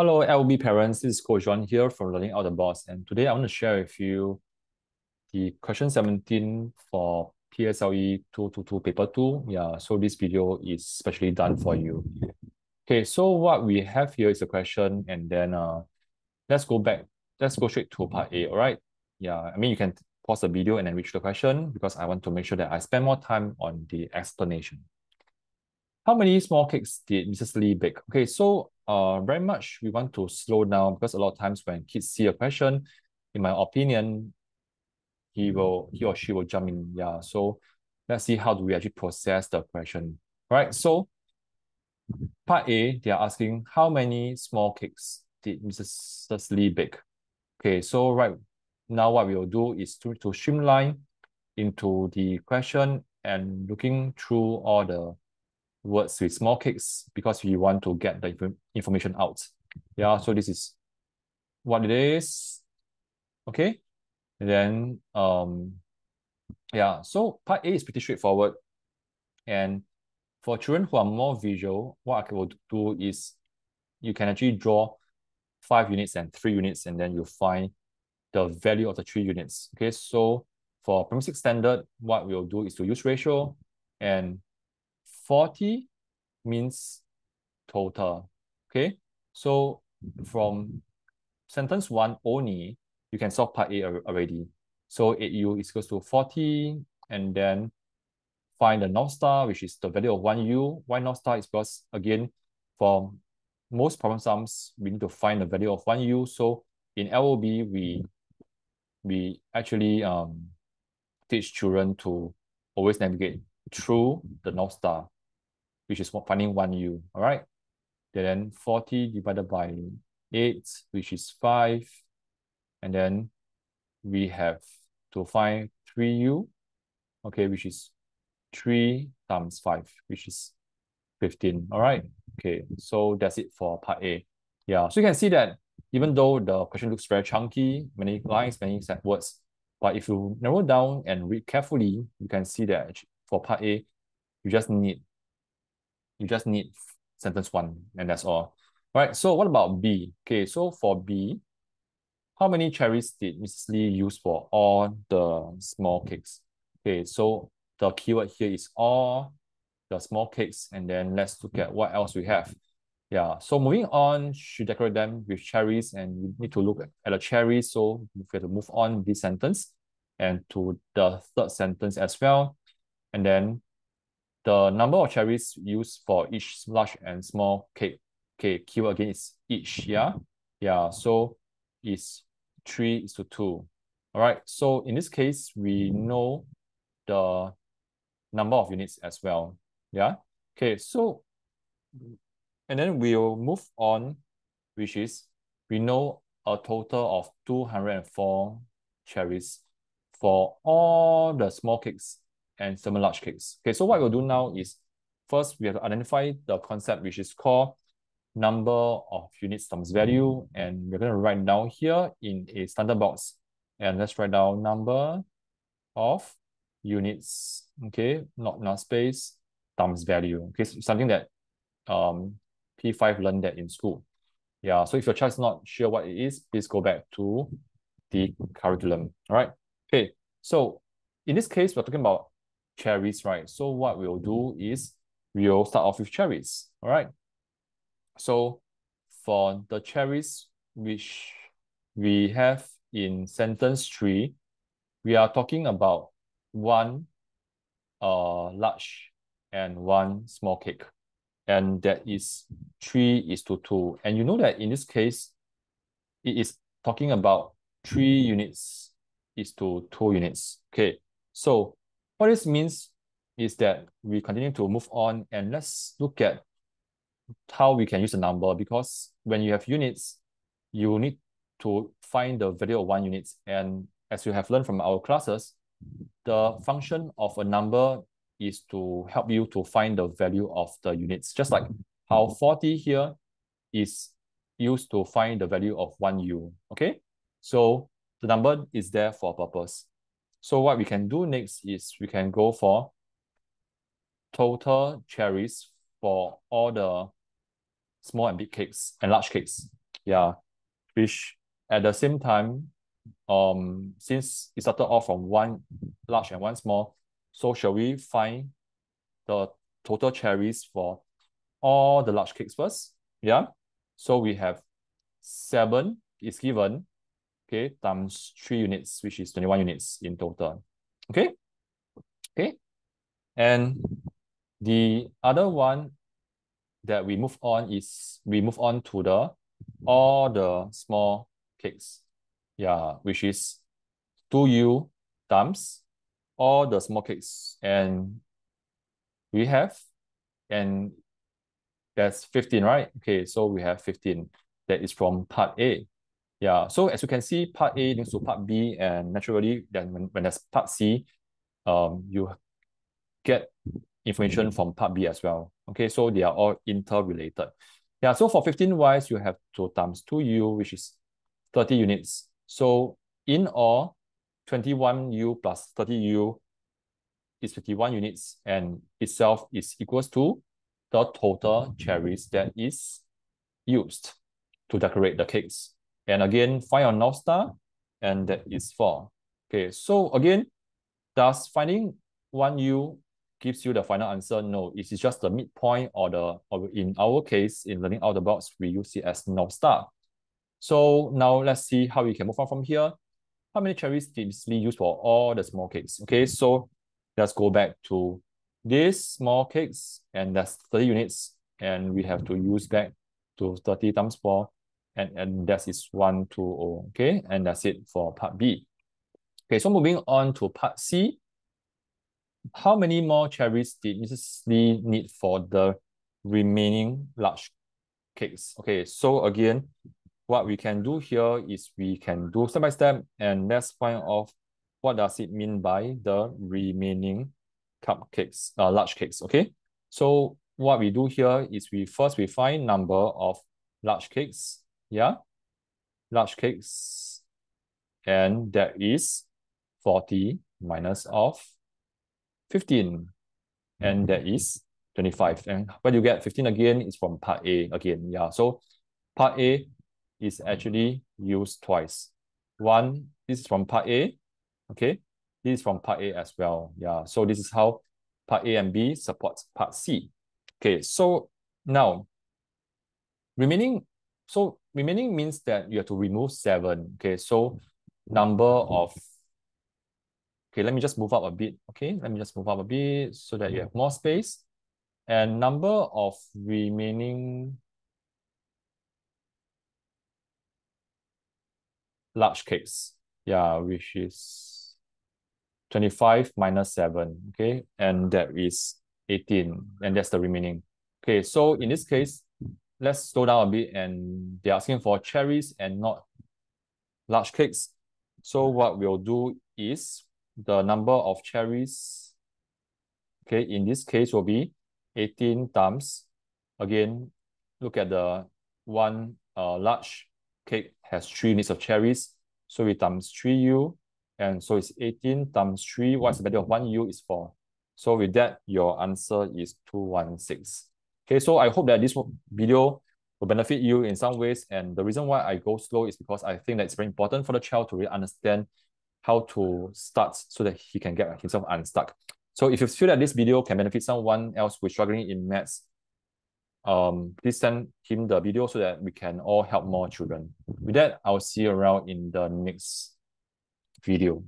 Hello, LB parents. This is Coach John here from Learning Out the Box. And today I want to share with you the question 17 for PSLE 222 paper 2. Yeah, so this video is specially done for you. Okay, so what we have here is a question and then uh, let's go back. Let's go straight to part A, all right? Yeah, I mean, you can pause the video and then reach the question because I want to make sure that I spend more time on the explanation. How many small cakes did Mrs. Li bake? Okay, so uh, very much we want to slow down because a lot of times when kids see a question, in my opinion, he will he or she will jump in. Yeah. So let's see how do we actually process the question. Right. So part A, they are asking how many small cakes did Mrs. Li bake? Okay, so right now what we will do is to, to streamline into the question and looking through all the words with small cakes because we want to get the inf information out. Yeah, so this is what it is. Okay. And then um yeah, so part A is pretty straightforward. And for children who are more visual, what I will do is you can actually draw five units and three units, and then you find the value of the three units. Okay, so for primary six standard, what we'll do is to use ratio and 40 means total. Okay, so from sentence one only, you can solve part A already. So 8u is equals to 40, and then find the North Star, which is the value of 1u. Why North Star is because, again, for most problem sums, we need to find the value of 1u. So in LOB, we we actually um, teach children to always navigate through the North Star which is what finding 1u, all right? Then 40 divided by 8, which is 5. And then we have to find 3u, okay, which is 3 times 5, which is 15, all right? Okay, so that's it for part A. Yeah, so you can see that even though the question looks very chunky, many lines, many words, but if you narrow down and read carefully, you can see that for part A, you just need you just need sentence one, and that's all. All right, so what about B? Okay, so for B, how many cherries did Mrs. Li use for all the small cakes? Okay, so the keyword here is all the small cakes, and then let's look at what else we have. Yeah, so moving on, she decorated them with cherries, and you need to look at the cherries, so we have to move on this sentence and to the third sentence as well. And then the number of cherries used for each large and small cake. Okay, keyword again is each, yeah? Yeah, so it's 3 is to 2. All right, so in this case, we know the number of units as well, yeah? Okay, so, and then we'll move on, which is, we know a total of 204 cherries for all the small cakes and semi large cakes. Okay, so what we'll do now is first we have to identify the concept which is called number of units times value, and we're going to write down here in a standard box. And let's write down number of units, okay, not not space, times value. Okay, so something that um P5 learned that in school. Yeah, so if your child is not sure what it is, please go back to the curriculum. All right. Okay, so in this case, we're talking about cherries, right? So what we'll do is we'll start off with cherries, all right? So for the cherries which we have in sentence three, we are talking about one uh, large and one small cake. And that is three is to two. And you know that in this case, it is talking about three units is to two units. Okay, so what this means is that we continue to move on and let's look at how we can use a number because when you have units, you need to find the value of one unit. And as you have learned from our classes, the function of a number is to help you to find the value of the units, just like how 40 here is used to find the value of 1u, okay? So the number is there for a purpose. So what we can do next is we can go for total cherries for all the small and big cakes and large cakes. Yeah, which at the same time, um, since it started off from one large and one small, so shall we find the total cherries for all the large cakes first? Yeah. So we have seven is given, okay, times three units, which is 21 units in total. Okay. Okay. And the other one that we move on is we move on to the all the small cakes. Yeah, which is 2u times all the small cakes. And we have, and that's 15, right? Okay, so we have 15. That is from part A. Yeah, so as you can see, part A links to part B, and naturally, then when, when there's part C, um, you get information from part B as well. Okay, so they are all interrelated. Yeah, so for 15 wise, you have 2 times 2u, which is 30 units. So in all, 21u plus 30u is 51 units and itself is equals to the total cherries that is used to decorate the cakes. And again, find your North Star, and that is 4. Okay, so again, does finding 1u gives you the final answer? No, it is just the midpoint or the, or in our case, in learning out the box, we use it as North Star. So now let's see how we can move on from here. How many cherries typically use for all the small cakes? Okay, so let's go back to these small cakes and that's 30 units and we have to use back to 30 times 4 and, and that is 120, okay? And that's it for part B. Okay, so moving on to part C. How many more cherries did Mrs. Li need for the remaining large cakes? Okay, so again, what we can do here is we can do step by step and let's find off what does it mean by the remaining cupcakes, uh, large cakes, okay? So what we do here is we first we find number of large cakes, yeah? Large cakes, and that is 40 minus of 15, and mm-hmm. that is 25. And when you get 15 again, it's from part A again, yeah. So part A is actually used twice. One, this is from part A, okay? This is from part A as well, yeah. So this is how part A and B supports part C. Okay, so now, remaining, so remaining means that you have to remove seven, okay? So number of, okay, let me just move up a bit, okay? Let me just move up a bit so that you have more space. And number of remaining large cakes. Yeah, which is 25 minus 7, okay? And that is 18, and that's the remaining. Okay, so in this case, let's slow down a bit and they're asking for cherries and not large cakes. So what we'll do is the number of cherries, okay, in this case will be 18 times, again, look at the one uh, large cake has three units of cherries. So we times 3u, and so it's 18 times 3. What's the value of 1u is 4. So with that, your answer is 216. Okay, so I hope that this video will benefit you in some ways. And the reason why I go slow is because I think that it's very important for the child to really understand how to start so that he can get himself unstuck. So if you feel that this video can benefit someone else who's struggling in maths, um, please send him the video so that we can all help more children. With that, I'll see you around in the next video.